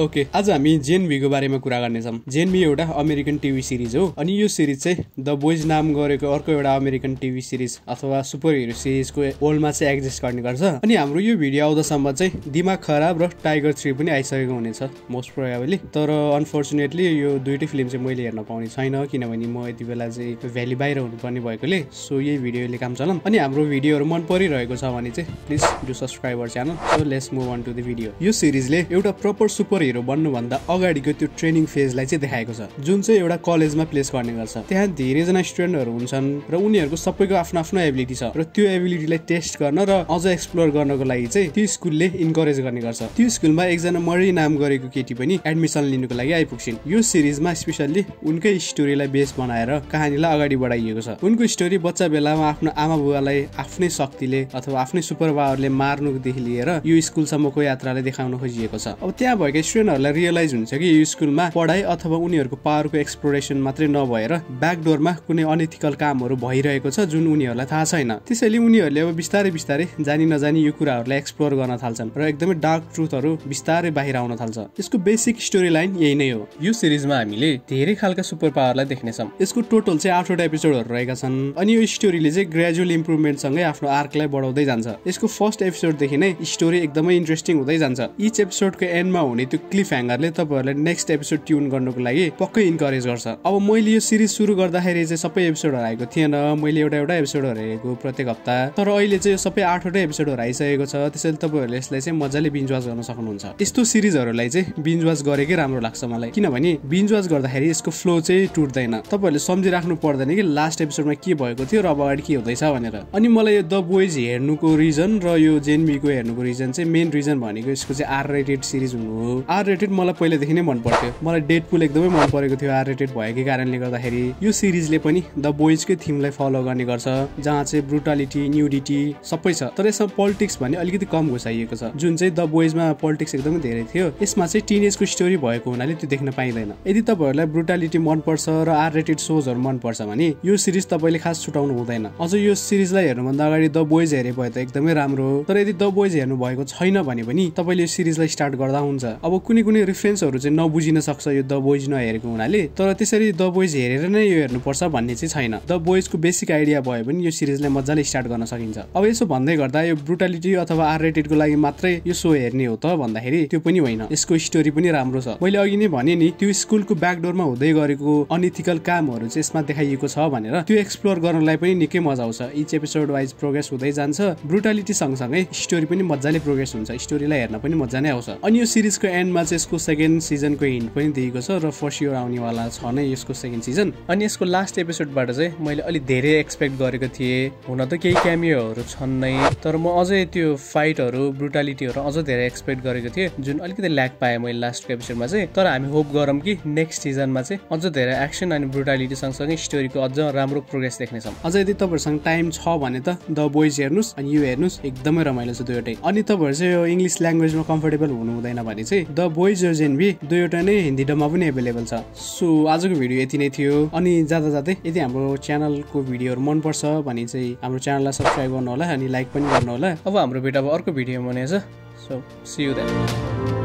Okay आज हामी जेएनभीको बारेमा कुरा गर्नेछौँ। जेएनभी एउटा अमेरिकन टिभी सिरिज हो अनि यो सिरिज चाहिँ द बोइज नाम गरेको अर्को एउटा अमेरिकन टिभी सिरिज अथवा सुपर हिरो सिरिजको वर्ल्डमा चाहिँ एक्जिस्ट गर्ने गर्छ। अनि हाम्रो यो भिडियो आउँदासम्म चाहिँ दिमाग खराब र टाइगर थ्री पनि आइसकेको हुनेछ मोस्ट प्रोभाबली तर अनफोर्चुनेटली यो दुइटै फिल्म चाहिँ मैले हेर्न पाउने छैन किनभने म यति बेला चाहिँ भ्याली बाहिर हुनुपर्ने भएकोले सो यही भिडियोले काम चलाम अनि हाम्रो भिडियोहरू मन परिरहेको छ भने चाहिँ please do subscriber channel so let's move on to the video यो सिरिजले एउटा प्रपर सुपर सुपर हिरो बन्नुभन्दा अगाडिको त्यो ट्रेनिङ फेजलाई चाहिँ देखाएको छ जुन चाहिँ एउटा कलेजमा प्लेस गर्ने गर्छ। त्यहाँ धेरैजना स्टुडेन्टहरू हुन्छन् र उनीहरूको सबैको आफ्नो आफ्नो एबिलिटी छ। र त्यो एबिलिटीलाई टेस्ट गर्न र अझ एक्सप्लोर गर्नको लागि चाहिँ त्यो स्कुलले इन्करेज गर्ने गर्छ। त्यो स्कुलमा एकजना मरि नाम गरेको केटी पनि एडमिसन लिनुको लागि आइपुग्छिन्। यो सिरिजमा स्पेसल्ली उनकै स्टोरीलाई बेस बनाएर कहानीलाई अगाडि बढाइएको छ। उनको स्टोरी बच्चा बेलामा आफ्नो आमा बुवालाई आफ्नै शक्तिले अथवा आफ्नै सुपर पावरले मार्नुदेखि लिएर यो स्कुलसम्मको यात्रालाई देखाउन खोजिएको छ। अब त्यहाँ भएका स्टुडेन्टहरूलाई रियलाइज हुन्छ कि यो स्कुलमा पढाइ अथवा उनीहरूको पावरको एक्सप्लोरेसन मात्रै नभएर ब्याकडोरमा कुनै अनइथिकल कामहरू भइरहेको छ जुन उनीहरूलाई थाहा छैन। त्यसैले उनीहरूले अब बिस्तारै बिस्तारै जानी नजानी यो कुराहरूलाई एक्सप्लोर गर्न थाल्छन् र एकदमै डार्क ट्रुथहरू बिस्तारै बाहिर आउन थाल्छ। यसको बेसिक स्टोरी लाइन यही नै हो। यो सिरिजमा हामीले धेरै खालका सुपर पावरलाई देख्नेछौँ। यसको टोटल चाहिँ आठवटा एपिसोडहरू रहेका छन्। अनि यो स्टोरीले चाहिँ ग्रेजुअल इम्प्रुभमेन्टसँगै आफ्नो आर्कलाई बढाउँदै जान्छ। यसको फर्स्ट एपिसोडदेखि नै स्टोरी एकदमै इन्ट्रेस्टिङ हुँदै जान्छ। इच एपिसोडको एन्डमा हुने त्यो क्लिफ ह्याङ्गरले तपाईँहरूलाई नेक्स्ट एपिसोड ट्युन गर्नुको लागि पक्कै इन्करेज गर्छ। अब मैले यो सिरिज सुरु गर्दाखेरि चाहिँ सबै एपिसोडहरू आएको थिएन। मैले एउटा एउटा एपिसोडहरू हेरेको प्रत्येक हप्ता। तर अहिले चाहिँ यो सबै आठवटा एपिसोडहरू आइसकेको छ। त्यसैले तपाईँहरूले यसलाई चाहिँ मजाले बिन्जवाज गर्न सक्नुहुन्छ। यस्तो सिरिजहरूलाई चाहिँ बिन्जवाज गरेकै राम्रो लाग्छ मलाई। किनभने बिन्जवाज गर्दाखेरि यसको फ्लो चाहिँ टुट्दैन। तपाईँहरूले सम्झिराख्नु पर्दैन कि लास्ट एपिसोडमा के भएको थियो र अब अगाडि के हुँदैछ भनेर। अनि मलाई यो द बोइज हेर्नुको रिजन र यो जेनबीको हेर्नुको रिजन चाहिँ मेन रिजन भनेको यसको चाहिँ आर रेटेड सिरिज हुनु हो। आर रेटेड मलाई पहिलादेखि नै मन पर्थ्यो मलाई डेट पुल एकदमै मन परेको थियो आर रेटेड भएकै कारणले गर्दाखेरि यो सिरिजले पनि द बोइजकै थिमलाई फलो गर्ने गर्छ जहाँ चाहिँ ब्रुटालिटी न्युडिटी सबै छ। तर यसमा पोलिटिक्स भन्ने अलिकति कम घुसाइएको छ। जुन चाहिँ द बोइजमा पोलिटिक्स एकदमै धेरै थियो यसमा चाहिँ टिनेजको स्टोरी भएको हुनाले त्यो देख्न पाइँदैन। यदि तपाईँहरूलाई ब्रुटालिटी मनपर्छ र आर रेटेड सोजहरू मनपर्छ भने यो सिरिज तपाईँले खास छुटाउनु हुँदैन। अझ यो सिरिजलाई हेर्नुभन्दा अगाडि द बोइज हेरे भए त एकदमै राम्रो हो। तर यदि द बोइज हेर्नु भएको छैन भने पनि तपाईँले यो सिरिजलाई स्टार्ट गर्दा हुन्छ। अब कुनै कुनै रिफरेन्सहरू चाहिँ नबुझिन सक्छ यो द बोइज नहेरेको हुनाले तर त्यसरी द बोइज हेरेर नै यो हेर्नुपर्छ भन्ने चाहिँ छैन। द बोइजको बेसिक आइडिया भयो भने यो सिरिजलाई मजाले स्टार्ट गर्न सकिन्छ। अब यसो भन्दै गर्दा यो ब्रुटालिटी अथवा आर रेटेडको लागि मात्रै यो सो हेर्ने हो त भन्दाखेरि त्यो पनि होइन। यसको स्टोरी पनि राम्रो छ। मैले अघि नै भने नि त्यो स्कुलको ब्याकडोरमा हुँदै गरेको अनइथिकल कामहरू चाहिँ यसमा देखाइएको छ भनेर त्यो एक्सप्लोर गर्नलाई पनि निकै मजा आउँछ। इच एपिसोड वाइज प्रोग्रेस हुँदै जान्छ। ब्रुटालिटी सँगसँगै स्टोरी पनि मजाले प्रोग्रेस हुन्छ। स्टोरीलाई हेर्न पनि मजा नै आउँछ। अनि यो सिरिजको एन्डमा चाहिँ यसको सेकेन्ड सिजनको हिन्ट पनि दिएको छ र फर्स्ट इयर आउनेवाला छ नै यसको सेकेन्ड सिजन। अनि यसको लास्ट एपिसोडबाट चाहिँ मैले अलिक धेरै एक्सपेक्ट गरेको थिएँ। हुन त केही क्यामियोहरू छन् नै तर म अझै त्यो फाइटहरू ब्रुटालिटीहरू अझ धेरै एक्सपेक्ट गरेको थिएँ जुन अलिकति ल्याक पाएँ मैले लास्टको एपिसोडमा चाहिँ। तर हामी होप गरौँ कि नेक्स्ट सिजनमा चाहिँ अझ धेरै एक्सन अनि ब्रुटालिटी सँगसँगै स्टोरीको अझ राम्रो प्रोग्रेस देख्नेछौँ। अझ यदि तपाईँहरूसँग टाइम छ भने त द बोइज हेर्नुहोस् अनि यो हेर्नुहोस् एकदमै रमाइलो छ दुईवटै। अनि तपाईँहरू चाहिँ यो इङ्ग्लिस ल्याङ्ग्वेजमा कम्फर्टेबल हुनु हुँदैन भने चाहिँ द बोइज र जेनबी दुईवटा नै हिन्दी डबमा पनि एभाइलेबल छ। सो आजको भिडियो यति नै थियो। अनि जाँदा जाँदै यदि हाम्रो च्यानलको भिडियोहरू मनपर्छ भने चाहिँ हाम्रो च्यानललाई सब्सक्राइब गर्नु होला अनि लाइक पनि गर्नु होला अब हाम्रो भेट अब अर्को भिडियोमा हुनेछ। So C you that